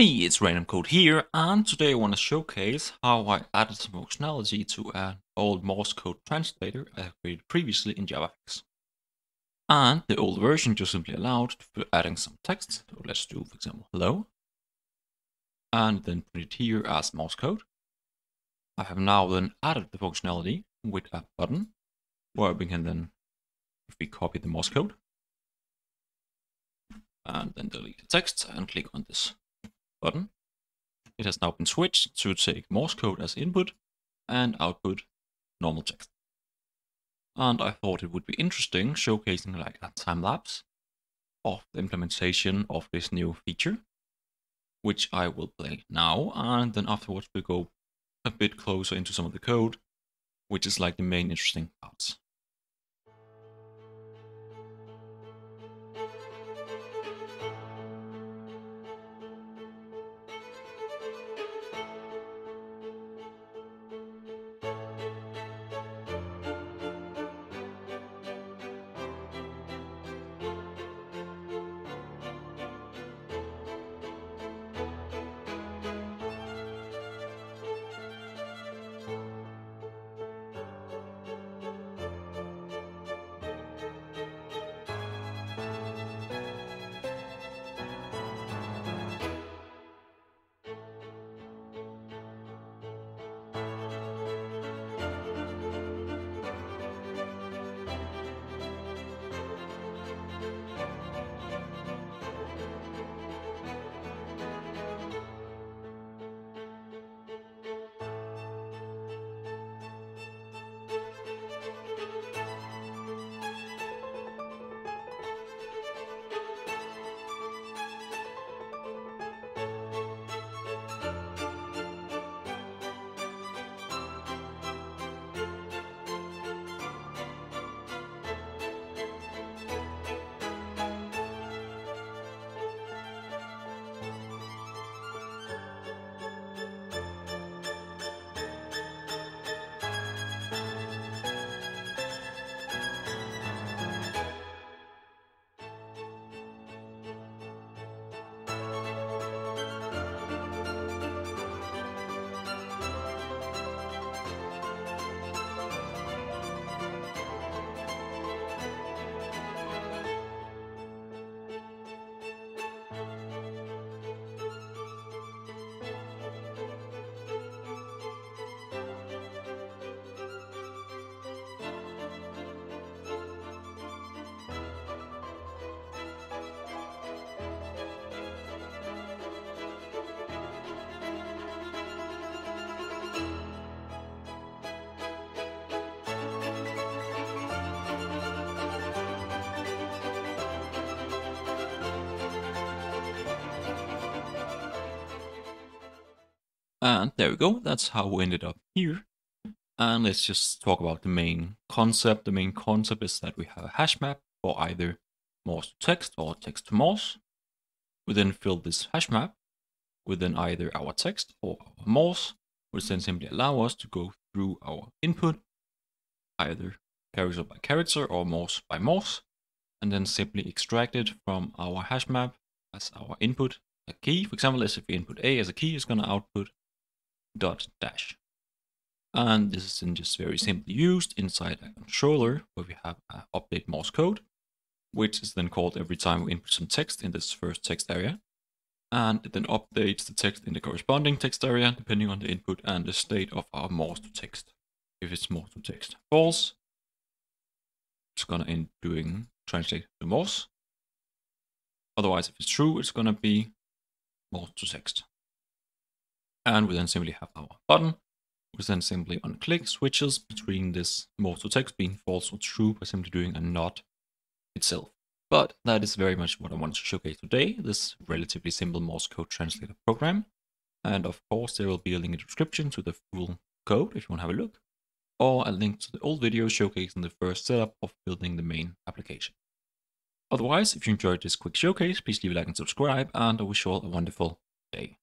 Hey, it's Random Code here, and today I want to showcase how I added some functionality to an old Morse code translator I created previously in JavaFX. And the old version just simply allowed for adding some text. So let's do, for example, hello. And then put it here as Morse code. I have now then added the functionality with a button where we can then, if we copy the Morse code, and then delete the text and click on this button. It has now been switched to take Morse code as input and output normal text. And I thought it would be interesting showcasing like a time lapse of the implementation of this new feature, which I will play now. And then afterwards we go a bit closer into some of the code, which is like the main interesting parts. And there we go, that's how we ended up here. And let's just talk about the main concept. The main concept is that we have a hash map for either Morse to text or text to Morse. We then fill this hash map within either our text or our Morse, which then simply allow us to go through our input, either character by character or Morse by Morse, and then simply extract it from our hash map as our input, a key. For example, if we input A as a key, it's going to output dot dash. And this is then just very simply used inside a controller where we have a update Morse code, which is then called every time we input some text in this first text area. And it then updates the text in the corresponding text area depending on the input and the state of our Morse to text. If it's Morse to text false, it's gonna end doing translate to Morse. Otherwise, if it's true, it's gonna be Morse to text. And we then simply have our button, which then simply on click switches between this Morse to text being false or true by simply doing a not itself. But that is very much what I want to showcase today, this relatively simple Morse code translator program. And of course, there will be a link in the description to the full code if you want to have a look, or a link to the old video showcasing the first setup of building the main application. Otherwise, if you enjoyed this quick showcase, please leave a like and subscribe, and I wish you all a wonderful day.